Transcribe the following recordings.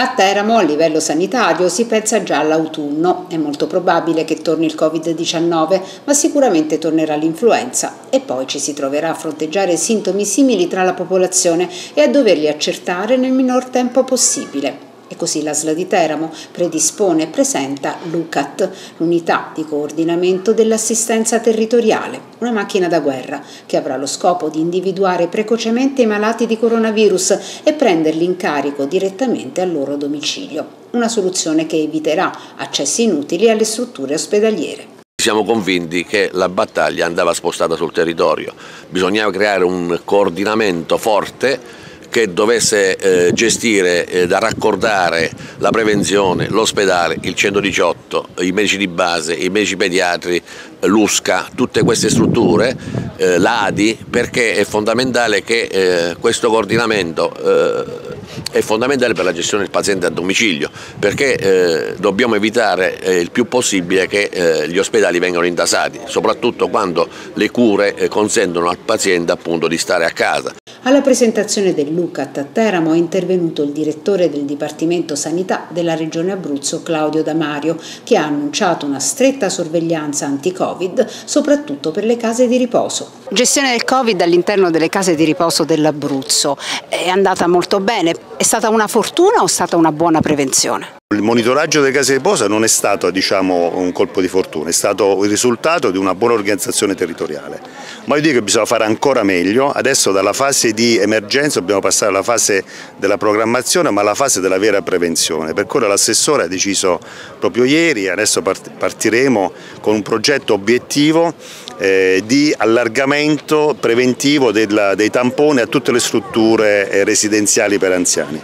A Teramo, a livello sanitario, si pensa già all'autunno. È molto probabile che torni il Covid-19, ma sicuramente tornerà l'influenza e poi ci si troverà a fronteggiare sintomi simili tra la popolazione e a doverli accertare nel minor tempo possibile. E così l'ASLA di Teramo predispone e presenta l'UCAT, l'unità di coordinamento dell'assistenza territoriale, una macchina da guerra che avrà lo scopo di individuare precocemente i malati di coronavirus e prenderli in carico direttamente al loro domicilio. Una soluzione che eviterà accessi inutili alle strutture ospedaliere. Siamo convinti che la battaglia andava spostata sul territorio, bisognava creare un coordinamento forte che dovesse eh, gestire eh, da raccordare la prevenzione, l'ospedale, il 118, i medici di base, i medici pediatri, l'USCA, tutte queste strutture, eh, l'ADI, perché è fondamentale che eh, questo coordinamento eh, è fondamentale per la gestione del paziente a domicilio, perché eh, dobbiamo evitare il più possibile che gli ospedali vengano intasati, soprattutto quando le cure consentono al paziente appunto di stare a casa. Alla presentazione dell'UCAT a Teramo è intervenuto il direttore del Dipartimento Sanità della Regione Abruzzo Claudio Damario che ha annunciato una stretta sorveglianza anti-Covid soprattutto per le case di riposo. Gestione del Covid all'interno delle case di riposo dell'Abruzzo è andata molto bene, è stata una fortuna o è stata una buona prevenzione? Il monitoraggio delle case di riposo non è stato diciamo, un colpo di fortuna, è stato il risultato di una buona organizzazione territoriale. Ma io dico che bisogna fare ancora meglio, adesso dalla fase di emergenza dobbiamo passare alla fase della programmazione ma alla fase della vera prevenzione. Per quello l'assessore ha deciso proprio ieri, adesso partiremo con un progetto obiettivo eh, di allargamento preventivo della, dei tamponi a tutte le strutture eh, residenziali per anziani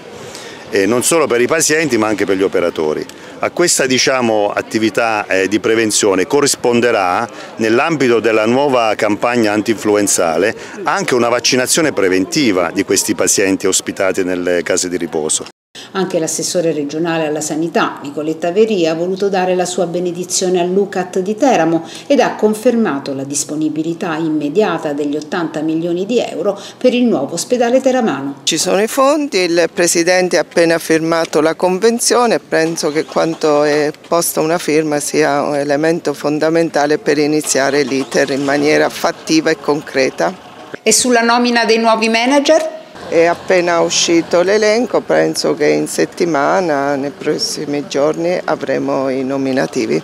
eh, non solo per i pazienti ma anche per gli operatori. A questa diciamo, attività eh, di prevenzione corrisponderà nell'ambito della nuova campagna antinfluenzale anche una vaccinazione preventiva di questi pazienti ospitati nelle case di riposo. Anche l'assessore regionale alla sanità, Nicoletta Veria, ha voluto dare la sua benedizione all'UCAT di Teramo ed ha confermato la disponibilità immediata degli 80 milioni di euro per il nuovo ospedale teramano. Ci sono i fondi, il Presidente ha appena firmato la convenzione e penso che quanto è posta una firma sia un elemento fondamentale per iniziare l'iter in maniera fattiva e concreta. E sulla nomina dei nuovi manager? È appena uscito l'elenco, penso che in settimana, nei prossimi giorni, avremo i nominativi.